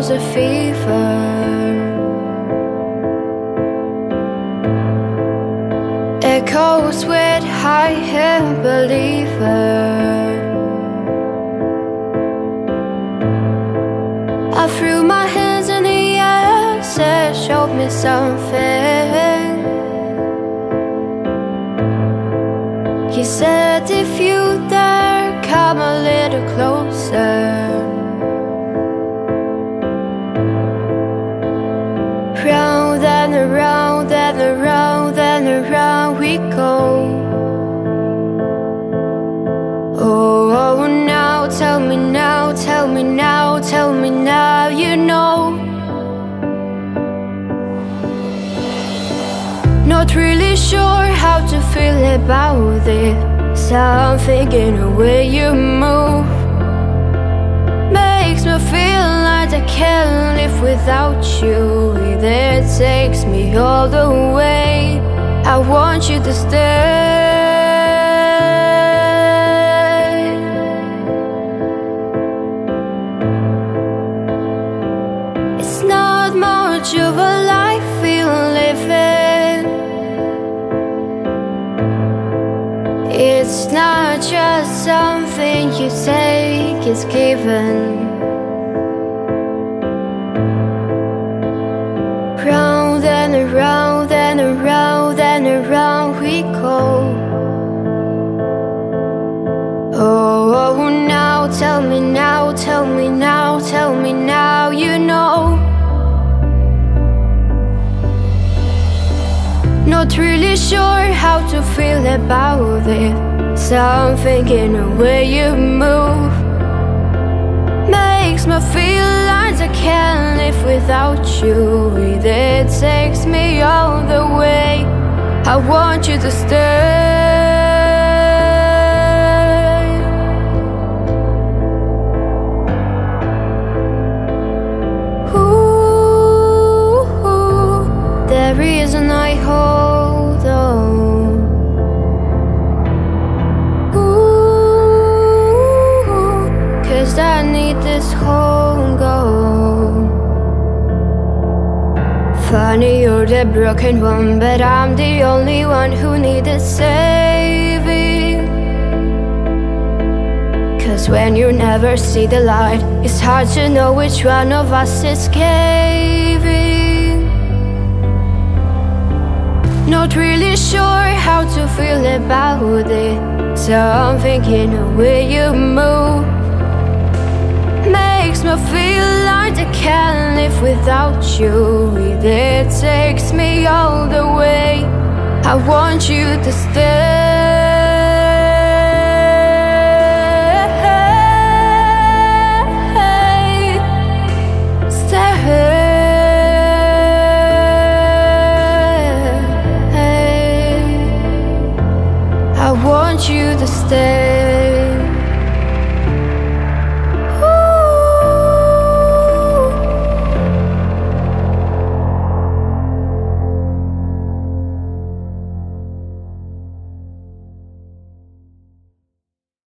cause a fever. Echoes with high hand believer. I threw my hands in the air, said, show me something. He said, if you dare, come around and around and around we go. Oh, oh, now tell me now, tell me now, tell me now, you know. Not really sure how to feel about it. Something in the way you can't live without you. It takes me all the way. I want you to stay. It's not much of a life we're living. It's not just something you take, it's given. Around and around and around we go. Oh, oh, now tell me now, tell me now, tell me now, you know. Not really sure how to feel about it. Something in the way you without you. It takes me all the way. I want you to stay. Ooh, the reason I hold on. Cause I need this home Funny, you're the broken one, but I'm the only one who needed saving. Cause when you never see the light, it's hard to know which one of us is caving. Not really sure how to feel about it. Something in the way you move makes me feel like I can't live without you. It takes me all the way. I want you to stay.